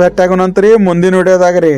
ಭೇಟಿ ಆಗೋಣಂತ್ರಿ ಮುಂದಿನ ವಿಡಿಯೋದಾಗ ರೀ